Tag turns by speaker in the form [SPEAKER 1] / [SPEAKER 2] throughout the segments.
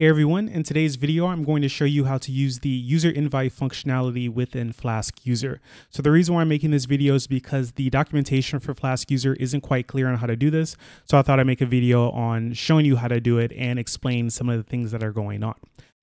[SPEAKER 1] Hey everyone, in today's video I'm going to show you how to use the user invite functionality within Flask User. So the reason why I'm making this video is because the documentation for Flask User isn't quite clear on how to do this, so I thought I'd make a video on showing you how to do it and explain some of the things that are going on.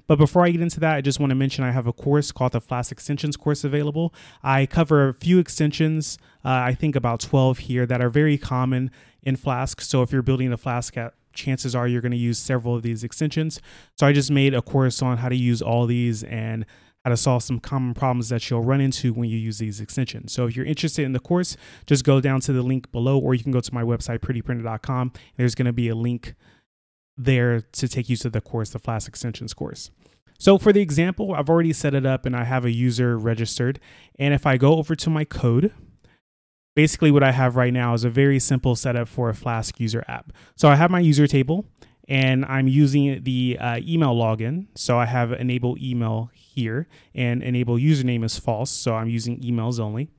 [SPEAKER 1] But before I get into that, I just want to mention I have a course called the Flask Extensions course available. I cover a few extensions, uh, I think about 12 here, that are very common in Flask. So if you're building a Flask app, chances are you're going to use several of these extensions. So I just made a course on how to use all these and how to solve some common problems that you'll run into when you use these extensions. So if you're interested in the course, just go down to the link below, or you can go to my website, prettyprinted.com. There's going to be a link there to take you to the course, the Flask Extensions course. So for the example, I've already set it up and I have a user registered. And if I go over to my code, basically what I have right now is a very simple setup for a Flask user app. So I have my user table and I'm using the uh, email login. So I have enable email here and enable username is false. So I'm using emails only.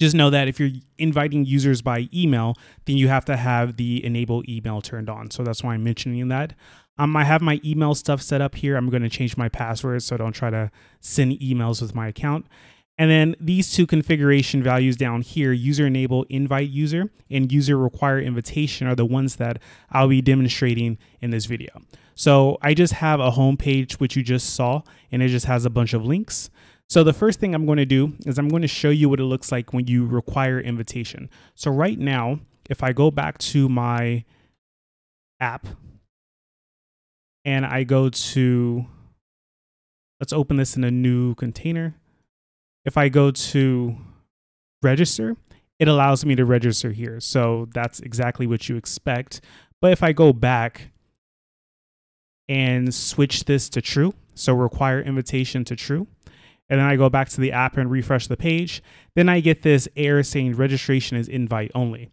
[SPEAKER 1] Just know that if you're inviting users by email, then you have to have the enable email turned on. So that's why I'm mentioning that. Um, I have my email stuff set up here. I'm going to change my password so don't try to send emails with my account. And then these two configuration values down here, user enable invite user and user require invitation are the ones that I'll be demonstrating in this video. So I just have a home page, which you just saw, and it just has a bunch of links. So the first thing I'm going to do is I'm going to show you what it looks like when you require invitation. So right now, if I go back to my app and I go to, let's open this in a new container if I go to register, it allows me to register here. So that's exactly what you expect. But if I go back and switch this to true, so require invitation to true, and then I go back to the app and refresh the page, then I get this error saying registration is invite only.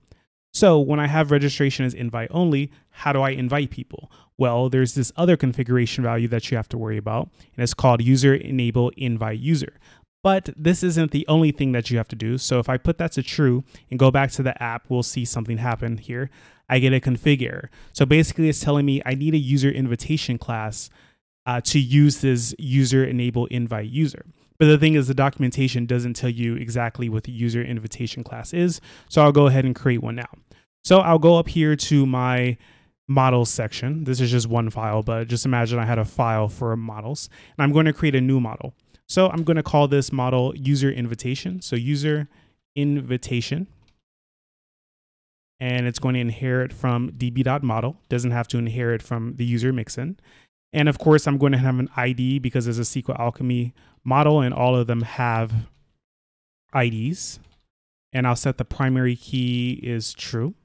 [SPEAKER 1] So when I have registration as invite only, how do I invite people? Well, there's this other configuration value that you have to worry about, and it's called user enable invite user. But this isn't the only thing that you have to do. So if I put that to true and go back to the app, we'll see something happen here. I get a config error. So basically it's telling me I need a user invitation class uh, to use this user enable invite user. But the thing is the documentation doesn't tell you exactly what the user invitation class is. So I'll go ahead and create one now. So I'll go up here to my models section. This is just one file, but just imagine I had a file for models and I'm going to create a new model. So I'm going to call this model user invitation. So user invitation. And it's going to inherit from db.model. Doesn't have to inherit from the user mixin. And of course, I'm going to have an ID because it's a SQL Alchemy model and all of them have IDs. And I'll set the primary key is true.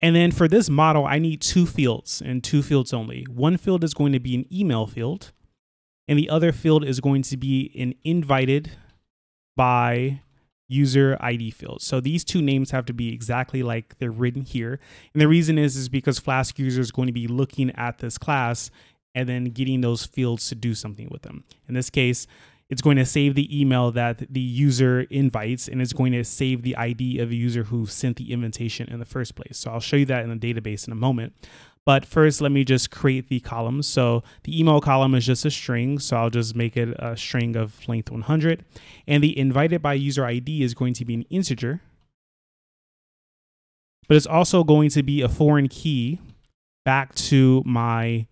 [SPEAKER 1] And then for this model, I need two fields and two fields only. One field is going to be an email field and the other field is going to be an invited by user ID field. So these two names have to be exactly like they're written here. And the reason is is because Flask user is going to be looking at this class and then getting those fields to do something with them. In this case, it's going to save the email that the user invites and it's going to save the ID of the user who sent the invitation in the first place. So I'll show you that in the database in a moment. But first, let me just create the columns. So the email column is just a string. So I'll just make it a string of length 100. And the invited by user ID is going to be an integer. But it's also going to be a foreign key back to my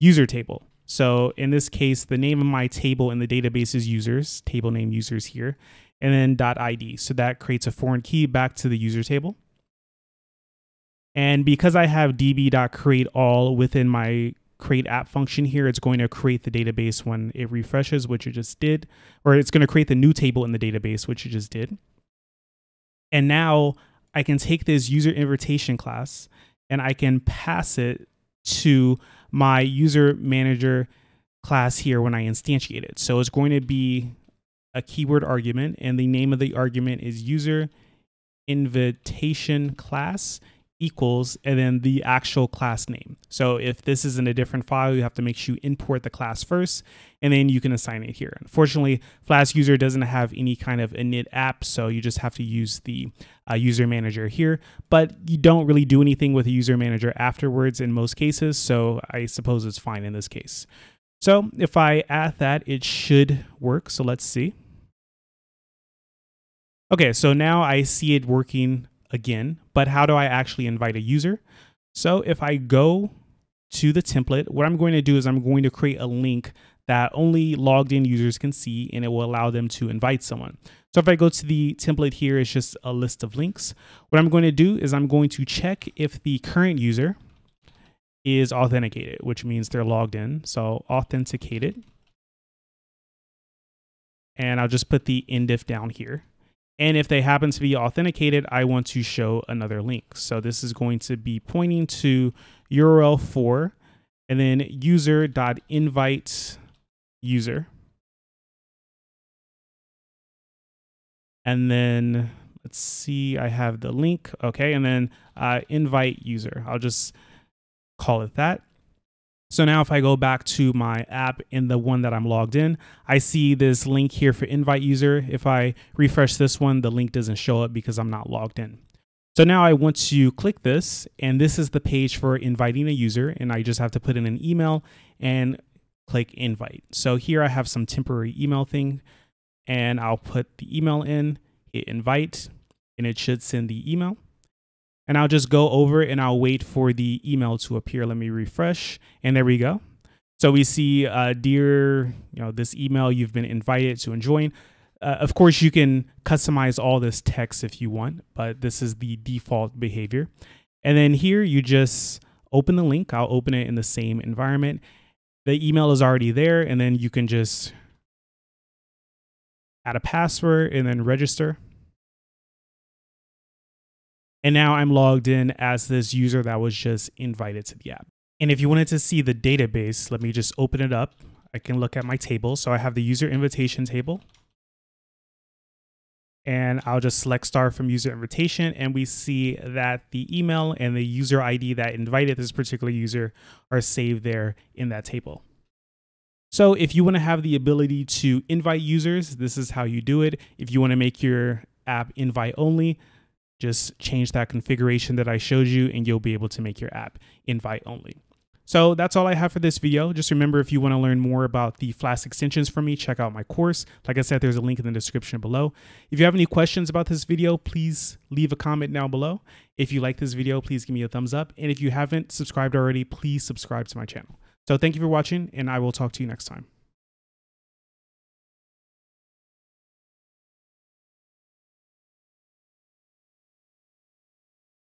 [SPEAKER 1] user table. So in this case, the name of my table in the database is users, table name users here, and then .id. So that creates a foreign key back to the user table. And because I have db.create all within my create app function here, it's going to create the database when it refreshes, which it just did, or it's going to create the new table in the database, which it just did. And now I can take this user invitation class and I can pass it to my user manager class here when I instantiate it. So it's going to be a keyword argument and the name of the argument is user invitation class equals and then the actual class name. So if this is in a different file, you have to make sure you import the class first and then you can assign it here. Unfortunately, Flask user doesn't have any kind of init app, so you just have to use the uh, user manager here, but you don't really do anything with the user manager afterwards in most cases, so I suppose it's fine in this case. So if I add that, it should work. So let's see. Okay, so now I see it working again, but how do I actually invite a user? So if I go to the template, what I'm going to do is I'm going to create a link that only logged in users can see and it will allow them to invite someone. So if I go to the template here, it's just a list of links. What I'm going to do is I'm going to check if the current user is authenticated, which means they're logged in. So authenticated. And I'll just put the endif down here. And if they happen to be authenticated, I want to show another link. So this is going to be pointing to url_for and then user.invite user. And then let's see, I have the link. Okay. And then uh, invite user. I'll just call it that. So now if I go back to my app in the one that I'm logged in, I see this link here for invite user. If I refresh this one, the link doesn't show up because I'm not logged in. So now I want to click this and this is the page for inviting a user and I just have to put in an email and click invite. So here I have some temporary email thing and I'll put the email in, hit invite, and it should send the email and I'll just go over and I'll wait for the email to appear. Let me refresh and there we go. So we see, uh, dear, you know, this email you've been invited to join. Uh, of course, you can customize all this text if you want, but this is the default behavior. And then here you just open the link. I'll open it in the same environment. The email is already there, and then you can just add a password and then register. And now I'm logged in as this user that was just invited to the app. And if you wanted to see the database, let me just open it up. I can look at my table. So I have the user invitation table. And I'll just select star from user invitation. And we see that the email and the user ID that invited this particular user are saved there in that table. So if you want to have the ability to invite users, this is how you do it. If you want to make your app invite only, just change that configuration that I showed you and you'll be able to make your app invite only. So that's all I have for this video. Just remember, if you want to learn more about the Flask extensions from me, check out my course. Like I said, there's a link in the description below. If you have any questions about this video, please leave a comment down below. If you like this video, please give me a thumbs up. And if you haven't subscribed already, please subscribe to my channel. So thank you for watching and I will talk to you next time.